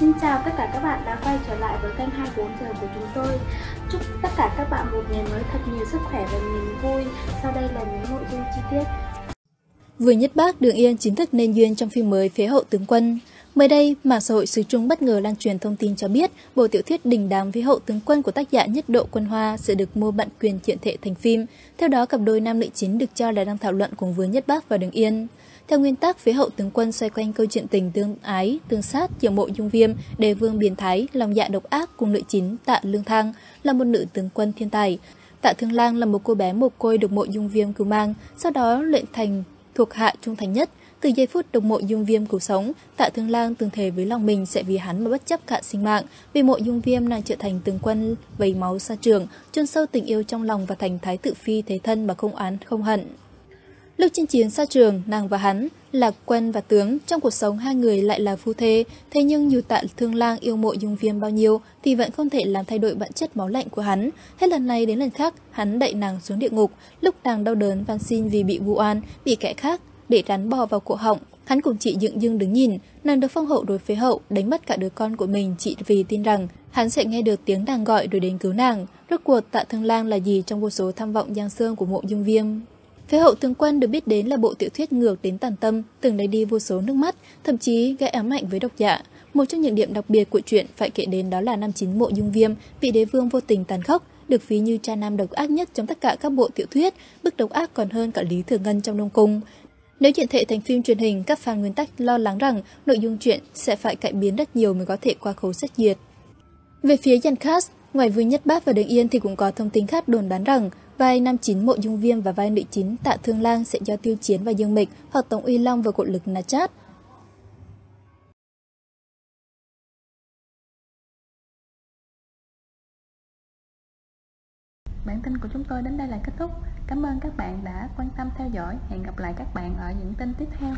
Xin chào tất cả các bạn đã quay trở lại với kênh 24 giờ của chúng tôi. Chúc tất cả các bạn một ngày mới thật nhiều sức khỏe và niềm vui. Sau đây là những nội dung chi tiết. Vừa nhất bác Đường Yên chính thức nên duyên trong phim mới Phế hậu tướng quân. Mới đây, mạng xã hội xứ Trung bất ngờ lan truyền thông tin cho biết bộ tiểu thuyết Đình đám Phế hậu tướng quân của tác giả Nhất Độ Quân Hoa sẽ được mua bản quyền chuyển thể thành phim. Theo đó, cặp đôi nam nữ chính được cho là đang thảo luận cùng với Nhất Bác và Đường Yên. Theo nguyên tắc, phía hậu tướng quân xoay quanh câu chuyện tình tương ái, tương sát, kiểu mộ dung viêm, đề vương biến thái, lòng dạ độc ác cùng nữ chính Tạ Lương Thang là một nữ tướng quân thiên tài. Tạ Thương Lang là một cô bé mồ côi được mộ dung viêm cứu mang, sau đó luyện thành thuộc hạ trung thành nhất. Từ giây phút độc mộ dung viêm cứu sống, Tạ Thương Lang từng thề với lòng mình sẽ vì hắn mà bất chấp cả sinh mạng. Vì mộ dung viêm nàng trở thành tướng quân vầy máu xa trường, chôn sâu tình yêu trong lòng và thành thái tự phi thế thân mà không án không hận. Lúc chinh chiến xa trường, nàng và hắn là quân và tướng, trong cuộc sống hai người lại là phu thê, thế nhưng dù tạ thương lang yêu mộ dung viêm bao nhiêu thì vẫn không thể làm thay đổi bản chất máu lạnh của hắn. Hết lần này đến lần khác, hắn đẩy nàng xuống địa ngục, lúc nàng đau đớn van xin vì bị vu oan, bị kẻ khác để rắn bò vào cổ họng. Hắn cùng chị dựng dưng đứng nhìn, nàng được phong hậu đối phế hậu, đánh mất cả đứa con của mình chị vì tin rằng hắn sẽ nghe được tiếng nàng gọi rồi đến cứu nàng. Rốt cuộc tạ thương lang là gì trong vô số tham vọng giang sơn của mộ dung viêm? Phế hậu tướng quân được biết đến là bộ tiểu thuyết ngược đến tàn tâm, từng lấy đi vô số nước mắt, thậm chí gây ám ảnh với độc giả. Một trong những điểm đặc biệt của truyện phải kể đến đó là năm chính mộ dung viêm, vị đế vương vô tình tàn khốc, được ví như cha nam độc ác nhất trong tất cả các bộ tiểu thuyết, bức độc ác còn hơn cả Lý Thừa Ngân trong Đông Cung. Nếu chuyện thể thành phim truyền hình, các fan nguyên tắc lo lắng rằng nội dung truyện sẽ phải cải biến rất nhiều mới có thể qua khấu xét duyệt. Về phía Yankas, ngoài Vui Nhất Bác và Đường Yên thì cũng có thông tin khác đồn đoán rằng Vai nam chính Mộ Dung Viêm và vai nữ chính Tạ Thương Lang sẽ do Tiêu Chiến và Dương Mịch hoặc Tống Uy Long và cột lực Na Chát. Bản tin của chúng tôi đến đây là kết thúc. Cảm ơn các bạn đã quan tâm theo dõi. Hẹn gặp lại các bạn ở những tin tiếp theo.